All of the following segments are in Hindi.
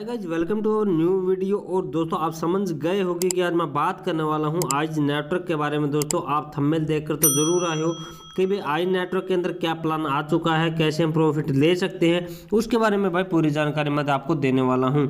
Guys welcome to our new video और दोस्तों, आप समझ गए होंगे कि आज मैं बात करने वाला हूँ आज नेटवर्क के बारे में। दोस्तों, आप थंबनेल देखकर तो ज़रूर आए हो। कि भाई आई नेटवर्क के अंदर क्या प्लान आ चुका है, कैसे हम प्रॉफिट ले सकते हैं, उसके बारे में भाई पूरी जानकारी मैं आपको देने वाला हूँ।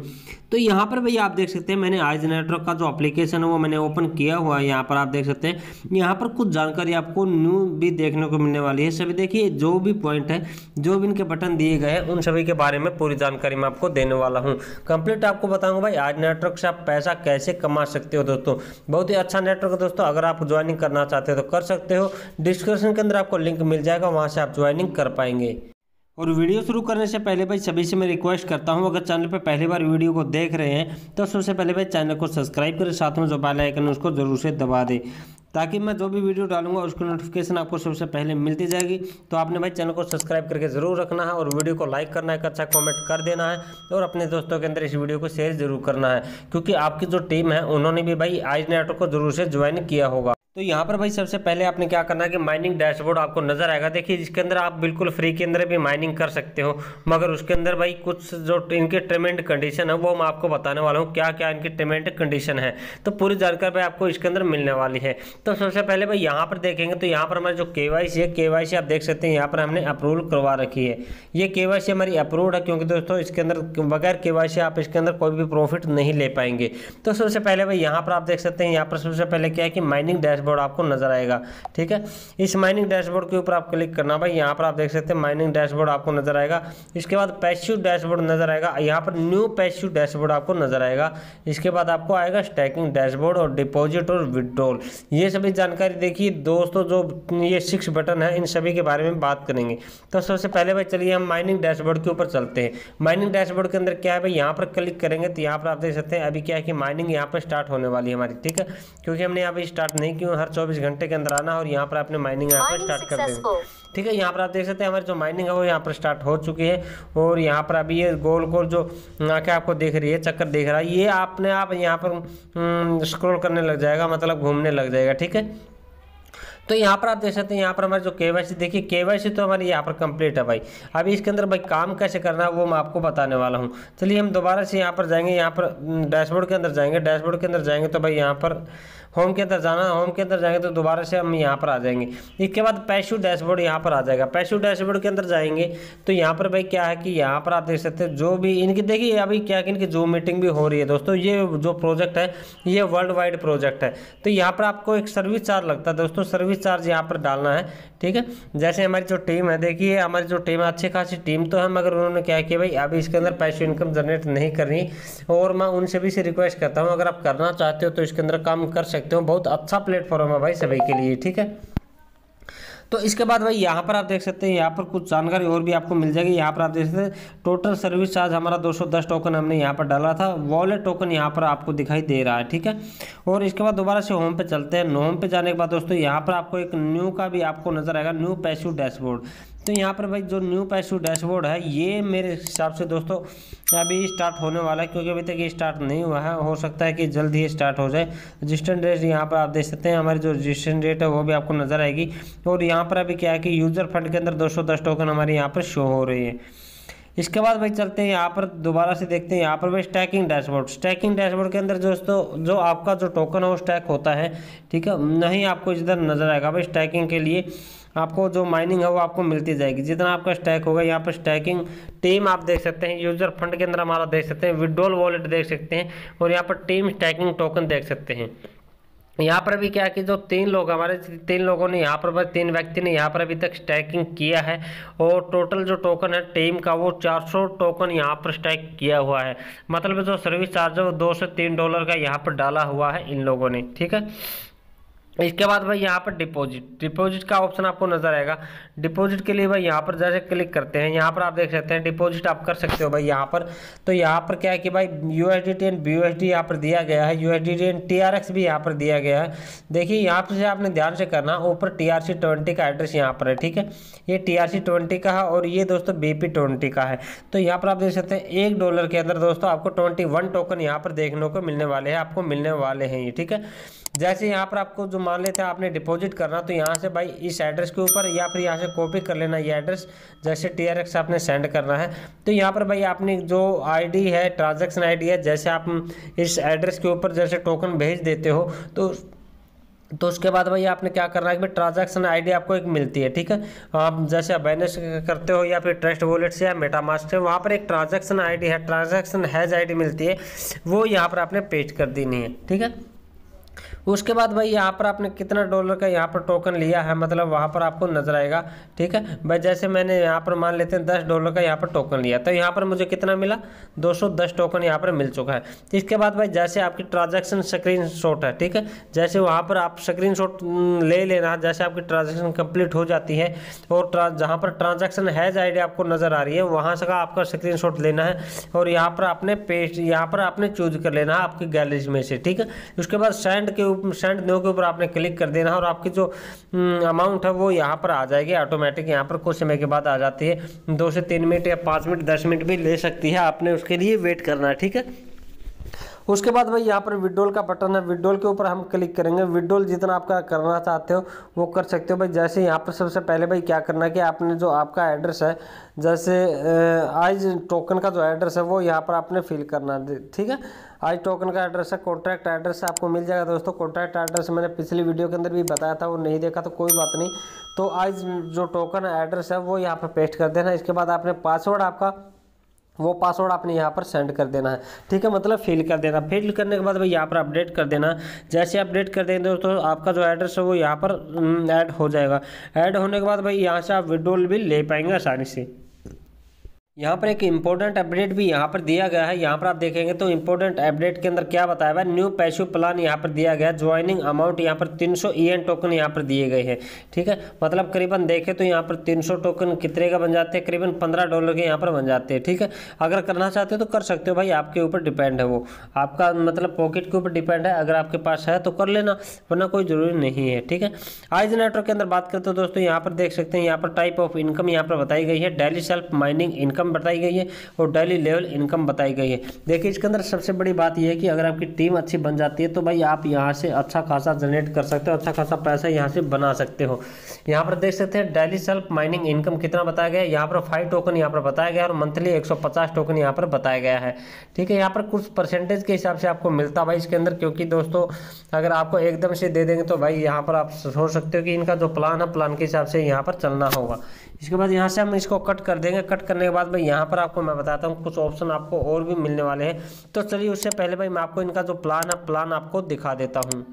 तो यहाँ पर भाई आप देख सकते हैं, मैंने आइज़ नेटवर्क का जो अप्लीकेशन है वो मैंने ओपन किया हुआ है, यहाँ पर आप देख सकते हैं। यहाँ पर कुछ जानकारी आपको न्यू भी देखने को मिलने वाली है। सभी देखिए, जो भी पॉइंट है, जो भी इनके बटन दिए गए हैं, उन सभी के बारे में पूरी जानकारी मैं आपको देने वाला हूँ। कंप्लीट आपको बताऊँगा भाई, आज नेटवर्क से आप पैसा कैसे कमा सकते हो दोस्तों? बहुत ही अच्छा नेटवर्क है दोस्तों, अगर आप ज्वाइनिंग करना चाहते हो तो कर सकते हो। डिस्क्रिप्शन के अंदर आपको लिंक मिल जाएगा, वहाँ से आप ज्वाइनिंग कर पाएँगे। और वीडियो शुरू करने से पहले भाई, सभी से मैं रिक्वेस्ट करता हूँ, अगर चैनल पर पहली बार वीडियो को देख रहे हैं तो सबसे पहले भाई चैनल को सब्सक्राइब करें, साथ में जो बेल आइकन उसको ज़रूर से दबा दें, ताकि मैं जो भी वीडियो डालूँगा, उसकी नोटिफिकेशन आपको सबसे पहले मिलती जाएगी। तो आपने भाई चैनल को सब्सक्राइब करके ज़रूर रखना है, और वीडियो को लाइक करना है अच्छा कमेंट कर देना है, और अपने दोस्तों के अंदर इस वीडियो को शेयर ज़रूर करना है, क्योंकि आपकी जो टीम है, उन्होंने भी भाई, आज नेटवर्क को ज़रूर से ज्वाइन किया होगा। तो यहाँ पर भाई सबसे पहले आपने क्या करना है कि माइनिंग डैशबोर्ड आपको नज़र आएगा। देखिए, जिसके अंदर आप बिल्कुल फ्री के अंदर भी माइनिंग कर सकते हो, मगर उसके अंदर भाई कुछ जो इनके ट्रीमेंट कंडीशन है, वो मैं आपको बताने वाला हूँ क्या क्या इनकी ट्रीमेंट कंडीशन है। तो पूरी जानकारी भाई आपको इसके अंदर मिलने वाली है। तो सबसे पहले भाई यहाँ पर देखेंगे तो यहाँ पर हमारे जो के है के आप देख सकते हैं, यहाँ पर हमने अप्रूवल करवा रखी है। ये के हमारी अप्रूवड है क्योंकि दोस्तों इसके अंदर बगैर के आप इसके अंदर कोई भी प्रॉफिट नहीं ले पाएँगे। तो सबसे पहले भाई यहाँ पर आप देख सकते हैं, यहाँ पर सबसे पहले क्या है कि माइनिंग डैशबोर्ड आपको नज़र आएगा, ठीक है? इस माइनिंग डैशबोर्ड के ऊपर आप क्लिक करना भाई, यहाँ पर आप देख सकते हैं माइनिंग डैशबोर्ड आपको नज़र आएगा। इसके बाद पैसिव डैशबोर्ड नज़र आएगा, यहाँ पर न्यू पैसिव डैशबोर्ड आपको नज़र आएगा। इसके बाद आपको आएगा स्टैकिंग डैशबोर्ड और डिपॉजिट और विड्रॉल ये सभी जानकारी देखिए दोस्तों, जो ये सिक्स बटन है, इन सभी के बारे में बात करेंगे। तो सबसे पहले भाई चलिए हम माइनिंग डैशबोर्ड के ऊपर चलते हैं। माइनिंग डैशबोर्ड के अंदर क्या है भाई, यहाँ पर क्लिक करेंगे तो यहाँ पर आप देख सकते हैं अभी क्या है कि माइनिंग यहाँ पर स्टार्ट होने वाली है हमारी, ठीक है? क्योंकि हमने यहाँ पर स्टार्ट नहीं किया हर चौबीस घंटे के अंदर आना और यहाँ पर अपने माइनिंग यहाँ पर स्टार्ट कर देंगे ठीक है यहाँ पर आप देख सकते हैं हमारी जो माइनिंग है वो यहाँ पर स्टार्ट हो चुकी है और यहाँ पर अभी ये गोल गोल जो आके आपको देख रही है चक्कर देख रहा है ये आपने आप यहाँ पर स्क्रॉल करने लग जाएगा मतलब घूमने लग जाएगा ठीक है? तो यहाँ पर आप देख सकते हैं यहाँ पर हमारे जो के देखिए के तो हमारी यहाँ पर कंप्लीट है भाई। अभी इसके अंदर भाई काम कैसे करना है वो मैं आपको बताने वाला हूँ। चलिए हम दोबारा से यहाँ पर जाएँगे यहाँ पर डैशबोर्ड के अंदर जाएँगे डैशबोर्ड के अंदर जाएँगे तो भाई यहाँ पर होम के अंदर जाना होम के अंदर जाएँगे तो दोबारा से हम यहाँ पर आ जाएँगे। इसके बाद पैशू डैशबोर्ड यहाँ पर आ जाएगा। पैशू डैशबोर्ड के अंदर जाएँगे तो यहाँ पर भाई क्या है कि यहाँ पर आप देख सकते हैं, जो भी इनकी, देखिए अभी क्या कि इनकी जूम मीटिंग भी हो रही है दोस्तों। ये जो प्रोजेक्ट है, ये वर्ल्ड वाइड प्रोजेक्ट है। तो यहाँ पर आपको एक सर्विस चार्ज लगता है दोस्तों। सर्विस चार्ज यहाँ पर डालना है, ठीक है? जैसे हमारी जो टीम है, देखिए हमारी जो टीम है अच्छी खासी टीम तो है, मगर उन्होंने क्या किया भाई, अभी इसके अंदर पैसे इनकम जनरेट नहीं करनी। और मैं उनसे भी से रिक्वेस्ट करता हूँ, अगर आप करना चाहते हो तो इसके अंदर काम कर सकते हो बहुत अच्छा प्लेटफॉर्म है भाई सभी के लिए, ठीक है? तो इसके बाद भाई यहाँ पर आप देख सकते हैं, यहाँ पर कुछ जानकारी और भी आपको मिल जाएगी। यहाँ पर आप देख सकते हैं टोटल सर्विस चार्ज हमारा 210 टोकन हमने यहाँ पर डाला था। वॉलेट टोकन यहाँ पर आपको दिखाई दे रहा है, ठीक है? और इसके बाद दोबारा से होम पे चलते हैं। होम पे जाने के बाद दोस्तों, यहाँ पर आपको एक न्यू का भी आपको नज़र आएगा न्यू पैसिव डैशबोर्ड तो यहाँ पर भाई जो न्यू पैसिव डैशबोर्ड है, ये मेरे हिसाब से दोस्तों अभी स्टार्ट होने वाला है, क्योंकि अभी तक ये स्टार्ट नहीं हुआ है। हो सकता है कि जल्द ही स्टार्ट हो जाए। रजिस्ट्रेशन डेट यहाँ पर आप देख सकते हैं, हमारी जो रजिस्ट्रेशन डेट है, वो भी आपको नज़र आएगी। और यहाँ पर अभी क्या है कि यूज़र फंड के अंदर दो सौ दस टोकन हमारे यहाँ पर शो हो रही है। इसके बाद भाई चलते हैं यहाँ पर, दोबारा से देखते हैं यहाँ पर भाई स्टैकिंग डैशबोर्ड स्टैकिंग डैशबोर्ड के अंदर दोस्तों, जो आपका जो टोकन है, वो स्टैक होता है, ठीक है? नहीं आपको इधर नज़र आएगा भाई स्टैकिंग के लिए। आपको जो माइनिंग है वो आपको मिलती जाएगी। जितना आपका स्टैक होगा, यहाँ पर स्टैकिंग टीम आप देख सकते हैं यूज़र फंड के अंदर हमारा देख सकते हैं विड्रोल वॉलेट देख सकते हैं और यहाँ पर टीम स्टैकिंग टोकन देख सकते हैं। यहाँ पर अभी क्या कि जो तीन लोग, हमारे तीन लोगों ने यहाँ पर तीन व्यक्ति ने यहाँ पर अभी तक स्टैकिंग किया है और टोटल जो टोकन है टीम का वो 400 टोकन यहाँ पर स्टैक किया हुआ है। मतलब जो सर्विस चार्ज है वो दो से तीन डॉलर का यहाँ पर डाला हुआ है इन लोगों ने, ठीक है? इसके बाद भाई यहाँ पर डिपॉजिट डिपॉजिट का ऑप्शन आपको नज़र आएगा डिपॉजिट के लिए भाई यहाँ पर जैसे क्लिक करते हैं यहाँ पर आप देख सकते हैं डिपॉजिट आप कर सकते हो भाई यहाँ पर तो यहाँ पर क्या है कि भाई U S D T and B U S D यहाँ पर दिया गया है U S D T and T R X भी यहाँ पर दिया गया है देखिए यहाँ पर से आपने ध्यान से करना ऊपर टी आर सी ट्वेंटी का एड्रेस यहाँ पर है ठीक है ये टी आर सी ट्वेंटी का है और ये दोस्तों बी पी ट्वेंटी का है तो यहाँ पर आप देख सकते हैं एक डॉलर के अंदर दोस्तों आपको ट्वेंटी वन टोकन यहाँ पर देखने को मिलने वाले हैं आपको मिलने वाले हैं ये ठीक है जैसे यहाँ पर आपको जो मान लेते हैं आपने डिपॉजिट करना तो यहाँ से भाई इस एड्रेस के ऊपर या फिर यहाँ से कॉपी कर लेना ये एड्रेस जैसे टी आर एक्स आपने सेंड करना है। तो यहाँ पर भाई आपने जो आईडी है ट्रांजैक्शन आईडी है, जैसे आप इस एड्रेस के ऊपर जैसे टोकन भेज देते हो तो तो उसके बाद भाई आपने क्या करना है कि ट्रांजैक्शन आईडी आपको एक मिलती है, ठीक है? आप जैसे बैनेस करते हो या फिर ट्रस्ट वॉलेट से या मेटामास्क से, वहाँ पर एक ट्रांजैक्शन आईडी है ट्रांजैक्शन हैज़ आईडी मिलती है, वो यहाँ पर आपने पेज कर देनी है, ठीक है? उसके बाद भाई यहाँ पर आपने कितना डॉलर का यहाँ पर टोकन लिया है? मतलब वहाँ पर आपको नज़र आएगा, ठीक है? भाई जैसे मैंने यहाँ पर मान लेते हैं दस डॉलर का यहाँ पर टोकन लिया तो यहाँ पर मुझे कितना मिला? दो सौ दस टोकन यहाँ पर मिल चुका है। इसके बाद भाई जैसे आपकी ट्रांजेक्शन स्क्रीन है, ठीक है? जैसे वहाँ पर आप स्क्रीन शॉट ले लेना, जैसे आपकी ट्रांजेक्शन कंप्लीट हो जाती है, और जहाँ पर ट्रांजेक्शन हैज़ आई आपको नज़र आ रही है, वहाँ से आपका स्क्रीन लेना है, और यहाँ पर आपने पेज यहाँ पर आपने चूज़ कर लेना है आपकी गैलरी में से, ठीक है? उसके बाद सेंड के सेंड नो के ऊपर आपने क्लिक कर देना और आपकी जो अमाउंट है वो यहाँ पर आ जाएगी ऑटोमेटिक यहाँ पर कुछ समय के बाद आ जाती है। दो से तीन मिनट या पाँच मिनट दस मिनट भी ले सकती है, आपने उसके लिए वेट करना है ठीक है? उसके बाद भाई यहाँ पर विड्रोल का बटन है। विड्रोल के ऊपर हम क्लिक करेंगे। विड्रोल जितना आपका करना चाहते हो, वो कर सकते हो। भाई जैसे यहाँ पर सबसे पहले भाई क्या करना है कि आपने जो आपका एड्रेस है, जैसे आज टोकन का जो एड्रेस है, वो यहाँ पर आपने फिल करना है। ठीक है? आज टोकन का एड्रेस है कॉन्ट्रैक्ट एड्रेस आपको मिल जाएगा दोस्तों। कॉन्ट्रैक्ट एड्रेस मैंने पिछली वीडियो के अंदर भी बताया था, वो नहीं देखा तो कोई बात नहीं। तो आज जो टोकन एड्रेस है, वो यहाँ पर पेस्ट कर देना। इसके बाद आपने पासवर्ड आपका वो पासवर्ड आपने यहाँ पर सेंड कर देना है। ठीक है मतलब फिल कर देना। फिल करने के बाद भाई यहाँ पर अपडेट कर देना। जैसे अपडेट कर देंगे दोस्तों आपका जो एड्रेस है वो यहाँ पर ऐड हो जाएगा। ऐड होने के बाद भाई यहाँ से आप विड्रोल भी ले पाएँगे आसानी से। यहाँ पर एक इम्पोर्टेंट अपडेट भी यहाँ पर दिया गया है यहाँ पर आप देखेंगे तो इम्पोर्टेंट अपडेट के अंदर क्या बताया हुआ है न्यू पैसिव प्लान यहाँ पर दिया गया है ज्वाइनिंग अमाउंट यहाँ पर 300 सौ टोकन यहाँ पर दिए गए हैं ठीक है मतलब करीबन देखें तो यहाँ पर 300 टोकन कितने का बन जाते हैं करीबन 15 डॉलर के यहाँ पर बन जाते हैं ठीक है अगर करना चाहते हो तो कर सकते हो भाई आपके ऊपर डिपेंड है वो आपका मतलब पॉकेट के ऊपर डिपेंड है अगर आपके पास है तो कर लेना वरना कोई ज़रूरी नहीं है ठीक है आइज़ नेटवर्क के अंदर बात करते हो दोस्तों यहाँ पर देख सकते हैं यहाँ पर टाइप ऑफ़ इनकम यहाँ पर बताई गई है डेली सेल्फ माइनिंग इनकम बताई गई है और डेली लेवल इनकम बताई गई है। देखिए, इसके अंदर सबसे बड़ी बात यह है कि अगर आपकी टीम अच्छी बन जाती है तो भाई आप यहाँ से अच्छा खासा जनरेट कर सकते हो अच्छा खासा पैसा यहाँ से बना सकते हो। यहाँ पर देख सकते हैं डेली सेल्फ माइनिंग इनकम कितना बताया गया है। यहाँ पर फाइव टोकन यहाँ पर बताया गया और मंथली एक टोकन यहाँ पर बताया गया है। ठीक है, यहाँ पर कुछ परसेंटेज के हिसाब से आपको मिलता भाई इसके अंदर, क्योंकि दोस्तों, अगर आपको एकदम से दे देंगे तो भाई यहाँ पर आप सोच सकते हो कि इनका जो प्लान है प्लान के हिसाब से यहाँ पर चलना होगा। इसके बाद यहाँ से हम इसको कट कर देंगे। कट करने के बाद भाई यहाँ पर आपको मैं बताता हूँ, कुछ ऑप्शन आपको और भी मिलने वाले हैं। तो चलिए उससे पहले भाई मैं आपको इनका जो प्लान है प्लान आपको दिखा देता हूँ।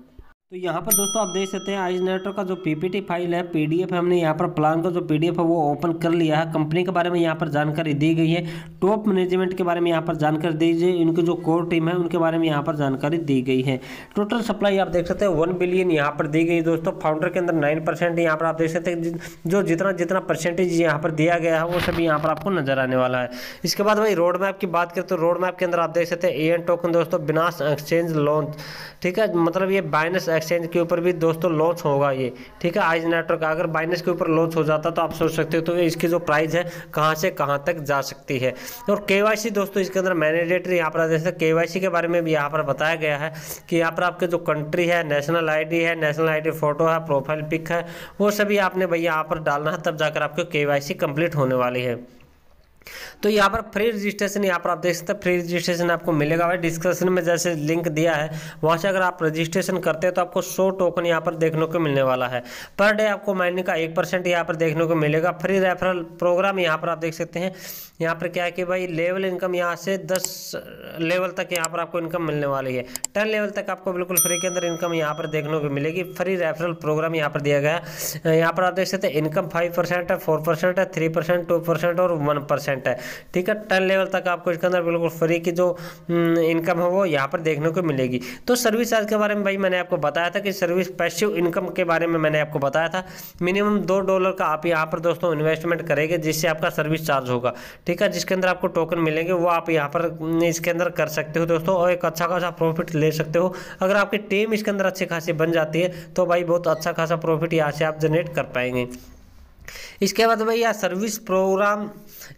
तो यहाँ पर दोस्तों आप देख सकते हैं आइज़ नेटवर्क का जो पीपीटी फ़ाइल है पीडीएफ है, हमने यहाँ पर प्लान का जो पीडीएफ है, वो ओपन कर लिया है। कंपनी के बारे में यहाँ पर जानकारी दी गई है। टॉप मैनेजमेंट के बारे में यहाँ पर जानकारी दी गई इनकी जो कोर टीम है, उनके बारे में यहाँ पर जानकारी दी गई है। टोटल सप्लाई आप देख सकते हैं वन बिलियन यहाँ पर दी गई दोस्तों। फाउंडर के अंदर नाइन परसेंट यहाँ पर आप देख सकते हैं जो जितना जितना परसेंटेज यहाँ पर दिया गया है, वो सभी यहाँ पर आपको नज़र आने वाला है। इसके बाद भाई रोड मैप की बात करें तो रोड मैप के अंदर आप देख सकते हैं एएन टोकन दोस्तों बिनास एक्सचेंज लॉन्च ठीक है? मतलब ये बाइनस एक्सचेंज के ऊपर भी दोस्तों लॉन्च होगा ये। ठीक है आइज़ नेटवर्क अगर बाइनस के ऊपर लॉन्च हो जाता तो आप सोच सकते हो तो इसकी जो प्राइस है, कहाँ से कहाँ तक जा सकती है। और के दोस्तों, इसके अंदर मैनेडेटरी यहाँ पर जैसे के के बारे में भी यहाँ पर बताया गया है कि यहाँ पर आपके जो कंट्री है नेशनल आईडी है नेशनल आईडी फ़ोटो है प्रोफ़ाइल पिक है, वो सभी आपने भैया यहाँ पर डालना है, तब जाकर आपके के कंप्लीट होने वाली है। तो यहाँ पर फ्री रजिस्ट्रेशन यहाँ पर आप देख सकते हैं फ्री रजिस्ट्रेशन आपको मिलेगा भाई डिस्क्रिप्शन में जैसे लिंक दिया है वहाँ से अगर आप रजिस्ट्रेशन करते हैं तो आपको सौ टोकन यहाँ पर देखने को मिलने वाला है पर डे आपको माइनिंग का एक परसेंट यहाँ पर देखने को मिलेगा फ्री रेफरल प्रोग्राम यहाँ पर आप देख सकते हैं यहाँ पर क्या है कि भाई लेवल इनकम यहाँ से दस लेवल तक यहाँ पर आपको इनकम मिलने वाली है टेन लेवल तक आपको बिल्कुल फ्री के अंदर इनकम यहाँ पर देखने को मिलेगी फ्री रेफरल प्रोग्राम यहाँ पर दिया गया है यहाँ पर आप देख सकते हैं इनकम फाइव परसेंट है फोर परसेंट है थ्री परसेंट टू परसेंट और वन परसेंट है। ठीक है टेन लेवल तक आपको इसके अंदर बिल्कुल फ्री की जो इनकम हम्म, है वो यहाँ पर देखने को मिलेगी। तो सर्विस चार्ज के बारे में भाई मैंने आपको बताया था कि सर्विस पैसिव इनकम के बारे में मैंने आपको बताया था। मिनिमम दो डॉलर का आप यहाँ पर दोस्तों इन्वेस्टमेंट करेंगे जिससे आपका सर्विस चार्ज होगा। ठीक है जिसके अंदर आपको टोकन मिलेंगे वो आप यहाँ पर हम्म, इसके अंदर कर सकते हो दोस्तों और एक अच्छा खासा प्रॉफिट ले सकते हो। अगर आपकी टीम इसके अंदर अच्छी खासी बन जाती है तो भाई बहुत अच्छा खासा प्रॉफिट यहाँ से आप जनरेट कर पाएँगे। इसके बाद भैया service program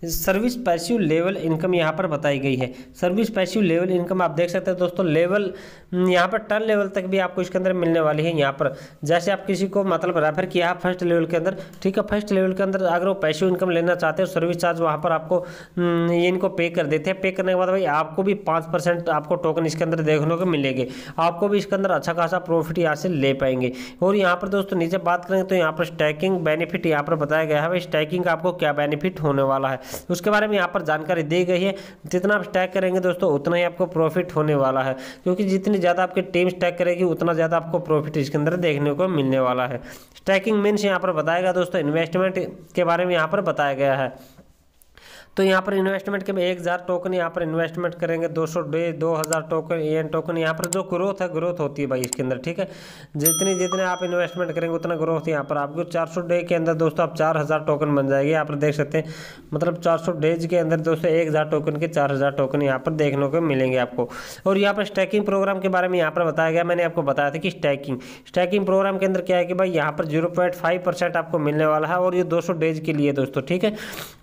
service passive level income यहाँ पर बताई गई है। सर्विस पैसिव लेवल इनकम आप देख सकते हैं दोस्तों लेवल यहाँ पर टर्न लेवल तक भी आपको इसके अंदर मिलने वाली है यहाँ पर। जैसे आप किसी को मतलब रेफर किया फ़र्स्ट लेवल के अंदर, ठीक है फ़र्स्ट लेवल के अंदर अगर वो पैसिव इनकम लेना चाहते हैं सर्विस चार्ज वहाँ पर आपको ये इनको पे कर देते हैं। पे करने के बाद भाई आपको भी पाँच परसेंट आपको टोकन इसके अंदर देखने को मिलेंगे। आपको भी इसके अंदर अच्छा खासा प्रॉफिट यहाँ से ले पाएँगे। और यहाँ पर दोस्तों नीचे बात करेंगे तो यहाँ पर स्टैकिंग बेनिफिट यहाँ पर बताया गया है भाई स्टैकिंग का आपको क्या बेनिफिट होने वाला है। उसके बारे में यहाँ पर जानकारी दी गई है। जितना आप स्टैक करेंगे दोस्तों, उतना ही आपको प्रॉफिट होने वाला है। क्योंकि जितनी ज़्यादा आपकी टीम स्टैक करेगी, उतना ज़्यादा आपको प्रॉफिट इसके अंदर देखने को मिलने वाला है। स्टैकिंग मीन्स यहाँ पर बताएगा दोस्तों इन्वेस्टमेंट के बारे में यहाँ पर बताया गया है। तो यहाँ पर इन्वेस्टमेंट के एक हज़ार टोकन यहाँ पर इन्वेस्टमेंट करेंगे दो सौ डे दो हज़ार टोकन एन टोकन यहाँ पर जो ग्रोथ है ग्रोथ होती है भाई इसके अंदर ठीक है जितनी जितने आप इन्वेस्टमेंट करेंगे उतना ग्रोथ यहाँ पर आपको चार सौ डे के अंदर दोस्तों आप चार हज़ार टोकन बन जाएगी यहाँ पर देख सकते हैं मतलब चार सौ डेज़ के अंदर दोस्तों एक हज़ार टोकन के चार हज़ार टोकन यहाँ पर देखने को मिलेंगे आपको और यहाँ पर स्टैकिंग प्रोग्राम के बारे में यहाँ पर बताया गया मैंने आपको बताया था कि स्टैकिंग स्टैकिंग प्रोग्राम के अंदर क्या है कि भाई यहाँ पर ज़ीरो पॉइंट फाइव परसेंट आपको मिलने वाला है और ये दो सौ डेज़ के लिए दोस्तों ठीक है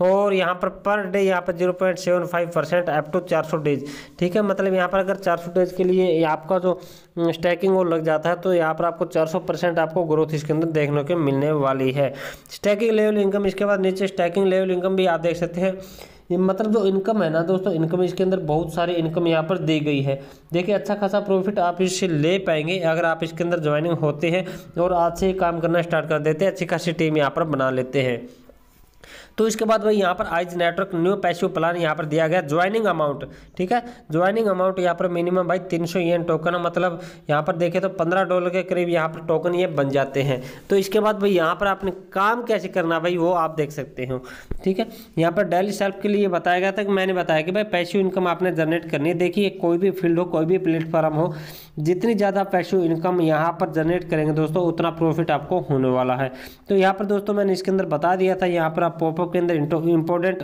और यहाँ पर डे यहाँ पर zero point seven five percent up to चार सौ डेज़ ठीक है मतलब यहाँ पर अगर चार सौ डेज़ के लिए आपका जो स्टैकिंग वो लग जाता है तो यहाँ पर आपको चार सौ परसेंट आपको ग्रोथ इसके अंदर देखने को मिलने वाली है। स्टैकिंग लेवल इनकम इसके बाद नीचे स्टैकिंग लेवल इनकम भी आप देख सकते हैं। ये मतलब जो इनकम है ना दोस्तों इनकम इसके अंदर बहुत सारी इनकम यहाँ पर दी गई है। देखिए अच्छा खासा प्रॉफिट आप इससे ले पाएँगे अगर आप इसके अंदर ज्वाइनिंग होते हैं और आज से काम करना स्टार्ट कर देते हैं, अच्छी खासी टीम यहाँ पर बना लेते हैं। तो इसके बाद भाई यहाँ पर आइज़ नेटवर्क न्यू पैसिव प्लान यहाँ पर दिया गया ज्वाइनिंग अमाउंट ठीक है ज्वाइनिंग अमाउंट यहाँ पर मिनिमम भाई तीन सौ एन टोकन मतलब यहाँ पर देखें तो पंद्रह डॉलर के करीब यहाँ पर टोकन ये बन जाते हैं तो इसके बाद भाई यहाँ पर आपने काम कैसे करना भाई वो आप देख सकते हो ठीक है यहाँ पर डेली सेल्फ के लिए बताया गया था कि मैंने बताया कि भाई पैसिव इनकम आपने जनरेट करनी है देखिए कोई भी फ़ील्ड हो कोई भी प्लेटफॉर्म हो जितनी ज़्यादा पैसिव इनकम यहाँ पर जनरेट करेंगे दोस्तों उतना प्रॉफिट आपको होने वाला है तो यहाँ पर दोस्तों मैंने इसके अंदर बता दिया था यहाँ पर आप पॉपअप के अंदर इंपॉर्टेंट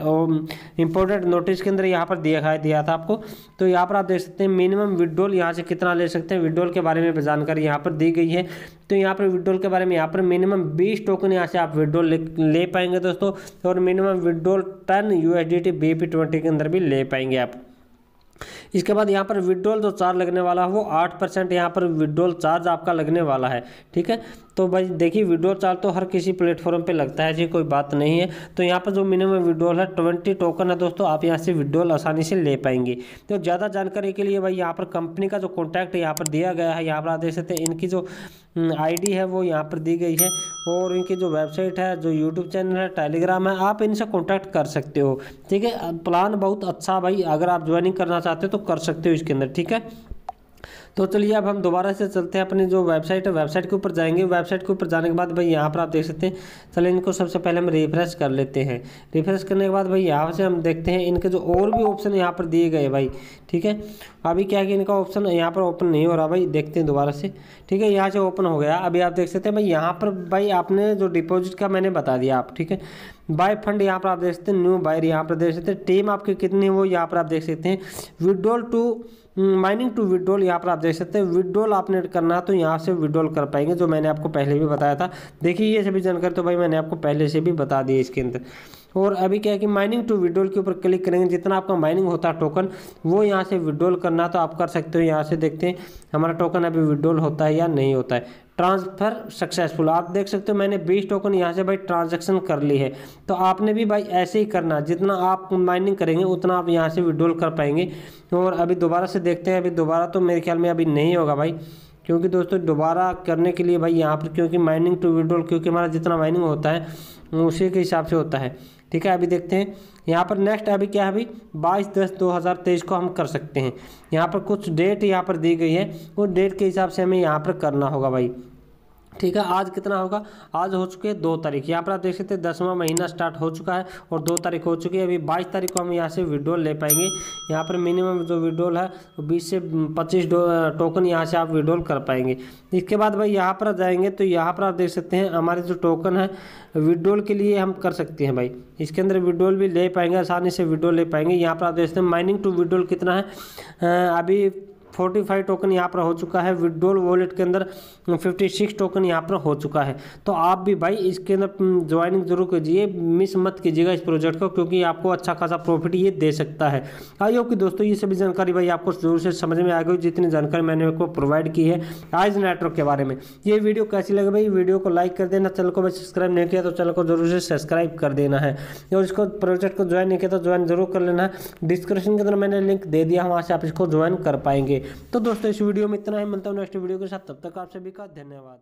इंपॉर्टेंट नोटिस के अंदर यहाँ पर दिखाई दिया था आपको। तो यहाँ पर आप देख सकते हैं मिनिमम विड्रोल यहाँ से कितना ले सकते हैं? विड्रोल के बारे में जानकारी यहाँ पर दी गई है। तो यहाँ पर विड्रोल के बारे में यहाँ पर मिनिमम बीस टोकन यहाँ से आप विड्रोल ले, पाएँगे दोस्तों। और मिनिमम विड्रोल टन यू ट्वेंटी के अंदर भी ले पाएँगे आप। इसके बाद यहाँ पर विड्रोल जो चार्ज लगने वाला है, वो आठ परसेंट यहाँ पर विड्रोल चार्ज आपका लगने वाला है, ठीक है? तो भाई देखिए विड्रोल चार्ज तो हर किसी प्लेटफॉर्म पे लगता है जी, कोई बात नहीं है। तो यहाँ पर जो मिनिमम विड्रोल है ट्वेंटी टोकन है दोस्तों, आप यहाँ से विड्रोल आसानी से ले पाएँगे। तो ज़्यादा जानकारी के लिए भाई यहाँ पर कंपनी का जो कॉन्टैक्ट यहाँ पर दिया गया है, यहाँ पर आप देख सकते हैं, इनकी जो आईडी है, वो यहाँ पर दी गई है। और इनकी जो वेबसाइट है, जो यूट्यूब चैनल है टेलीग्राम है, आप इनसे कॉन्टैक्ट कर सकते हो। ठीक है प्लान बहुत अच्छा भाई, अगर आप ज्वाइनिंग करना चाहते हो तो कर सकते हो इसके अंदर, ठीक है? तो चलिए अब हम दोबारा से चलते हैं अपनी जो वेबसाइट है, वेबसाइट के ऊपर जाएँगे। वेबसाइट के ऊपर जाने के बाद भाई यहाँ पर आप देख सकते हैं। चलिए इनको सबसे पहले हम रिफ्रेश कर लेते हैं। रिफ्रेश करने के बाद भाई यहाँ से हम देखते हैं, इनके जो और भी ऑप्शन यहाँ पर दिए गए भाई, ठीक है? अभी क्या कि इनका ऑप्शन यहाँ पर ओपन नहीं हो रहा भाई, देखते हैं दोबारा से, ठीक है? यहाँ से ओपन हो गया। अभी आप देख सकते हैं भाई, यहाँ पर भाई आपने जो डिपॉजिट का मैंने बता दिया आप, ठीक है? बाय फंड यहाँ पर आप देख सकते हैं, न्यू बायर यहाँ पर देख सकते हैं। टीम आपकी कितनी वो यहाँ पर आप देख सकते हैं। Withdrawal to mining to withdrawal यहाँ पर आप देख सकते हैं। विड्रॉल आपने करना तो यहाँ से विड्रॉल कर पाएँगे, जो मैंने आपको पहले भी बताया था। देखिए, ये सभी जानकारी तो भाई मैंने आपको पहले से भी बता दी इसके अंदर। और अभी क्या है कि माइनिंग टू विड्रोल के ऊपर क्लिक करेंगे, जितना आपका माइनिंग होता है टोकन, वो यहाँ से विड्रॉल करना तो आप कर सकते हो। यहाँ से देखते हैं, हमारा टोकन अभी विड्रॉल होता है या नहीं होता है। Transfer successful. आप देख सकते हो, मैंने 20 टोकन यहाँ से भाई ट्रांजेक्शन कर ली है। तो आपने भी भाई ऐसे ही करना, जितना आप माइनिंग करेंगे, उतना आप यहाँ से विड्रॉल कर पाएँगे। और अभी दोबारा से देखते हैं, अभी दोबारा तो मेरे ख्याल में अभी नहीं होगा भाई। क्योंकि दोस्तों, दोबारा करने के लिए भाई यहाँ पर, क्योंकि माइनिंग टू विड्रोल क्योंकि हमारा जितना माइनिंग होता है, उसी के हिसाब से होता है। ठीक है, अभी देखते हैं। यहाँ पर नेक्स्ट अभी क्या है अभी? बाईस दस दो हज़ार तेईस को हम कर सकते हैं। यहाँ पर कुछ डेट यहाँ पर दी गई है। उस डेट के हिसाब से हमें यहाँ पर करना होगा भाई। ठीक है, आज कितना होगा? आज हो चुके हैं दो तारीख। यहाँ पर आप देख सकते हैं दसवां महीना स्टार्ट हो चुका है और दो तारीख हो चुकी है। अभी बाईस तारीख को हम यहाँ से विड्रोल ले पाएँगे। यहाँ पर मिनिमम जो विड्रोल है बीस से पच्चीस टोकन यहाँ से आप विड्रोल कर पाएँगे। इसके बाद भाई यहाँ पर जाएँगे तो यहाँ पर आप देख सकते हैं हमारे जो टोकन है विड्रोल के लिए हम कर सकते हैं भाई। इसके अंदर विड्रोल भी ले पाएँगे, आसानी से विड्रोल ले पाएँगे। यहाँ पर आप देख सकते हैं माइनिंग टू विड्रोल कितना है। अभी फोर्टी फाइव टोकन यहाँ पर हो चुका है, विड्रोल वॉलेट के अंदर फिफ्टी सिक्स टोकन यहाँ पर हो चुका है। तो आप भी भाई इसके अंदर ज्वाइनिंग ज़रूर कीजिए, मिस मत कीजिएगा इस प्रोजेक्ट को क्योंकि आपको अच्छा खासा प्रॉफिट ये दे सकता है। आई होप कि दोस्तों ये सभी जानकारी भाई आपको ज़रूर से समझ में आ गई जितनी जानकारी मैंने आपको प्रोवाइड की है आज नेटवर्क के बारे में। ये वीडियो कैसी लगे भाई? वीडियो को लाइक कर देना, चैनल को भाई सब्सक्राइब नहीं किया तो चैनल को ज़रूर से सब्सक्राइब कर देना है। और इसको प्रोजेक्ट को ज्वाइन नहीं किया तो ज्वाइन ज़रूर कर लेना। है डिस्क्रिप्शन के अंदर मैंने लिंक दे दिया, वहाँ से आप इसको ज्वाइन कर पाएँगे। तो दोस्तों, इस वीडियो में इतना ही। मिलता हूँ नेक्स्ट वीडियो के साथ। तब तक आप सभी का धन्यवाद।